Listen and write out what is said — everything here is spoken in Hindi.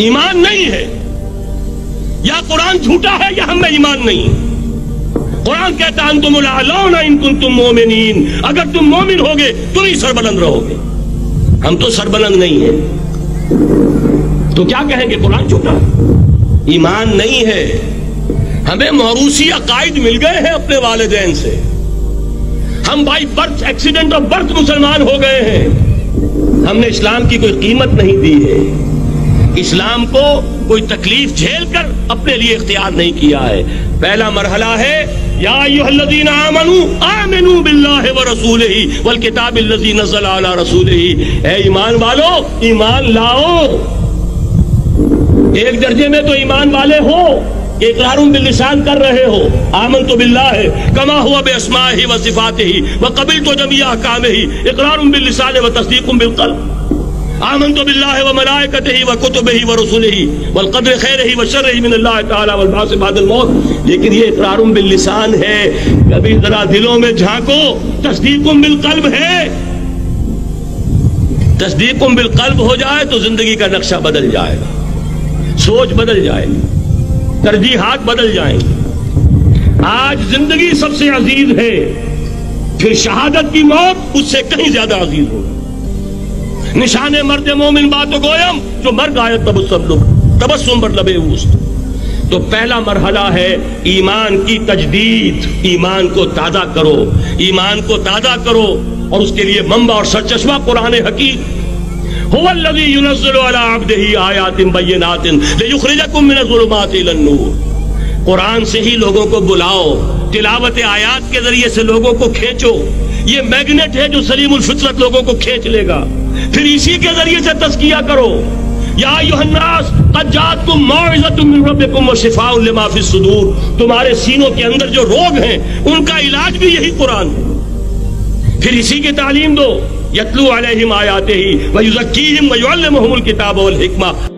ईमान नहीं है। या कुरान झूठा है या हमें ईमान नहीं है। कुरान कहता है तुम इनकुन तुम मोमिनीन। अगर तुम मोमिन होगे, तुम ही सरबलंद रहोगे। हम तो सरबलंद नहीं है। तो क्या कहेंगे, कुरान झूठा ईमान नहीं है। हमें मरूसी अकायद मिल गए हैं अपने वालदेन से। हम by birth accident of birth मुसलमान हो गए हैं। हमने इस्लाम की कोई कीमत नहीं दी है। इस्लाम को कोई तकलीफ़ झेल कर अपने लिए इख्तियार नहीं किया है। पहला मरहला है ईमान वालो, ईमान लाओ। एक दर्जे में तो ईमान वाले हो इकरारुम बिल्लिसान कर रहे हो। आमन तो बिल्ला है कमा हुआ बेअसमा ही व सिफात ही व कबिल तो जमिया काम ही इकरारुम बिल्लिसान व तस्दीकुम बिलकल आमन तो बिल्ला व मलाइकत ही व कुतुब ही व रसूल ही वल कद्र खैर ही व शर ही मिन अल्लाह बादल मौत। लेकिन ये इकरारुम बिल्लिसान है। कभी जरा दिलों में झांको। तस्दीकुम बिलकल्ब है। तस्दीकुम बिलकल्ब हो जाए तो ज़िंदगी का नक्शा बदल जाएगा। सोच बदल जाएगी। तरजीहात बदल जाएँगी। आज ज़िंदगी सबसे अज़ीज़ है। फिर शहादत की मौत उससे कहीं ज़्यादा अज़ीज़ हो निशान मर्द मोमिन बात गोयम जो मर गाय तबसम तबस्सुम पर लबे तो पहला मरहला है, ईमान की तजदीद। ईमान को ताज़ा करो। ईमान को ताज़ा करो। और उसके लिए मम्बा और सरचश्मा कुरान हकीम। कुरान से ही लोगों को बुलाओ। तिलावत आयात के ज़रिए से लोगों को खींचो। ये मैग्नेट है जो सलीमुल फितरत लोगों को खींच लेगा। फिर इसी के ज़रिए से तस्किया करो। सुदूर। तुम्हारे सीनों के अंदर जो रोग हैं, उनका इलाज भी यही कुरान है। फिर इसी की तालीम दो। यतलू अलैहिम आयाते ही वयुअल्लिमुहुमुल किताब वल हिकमा।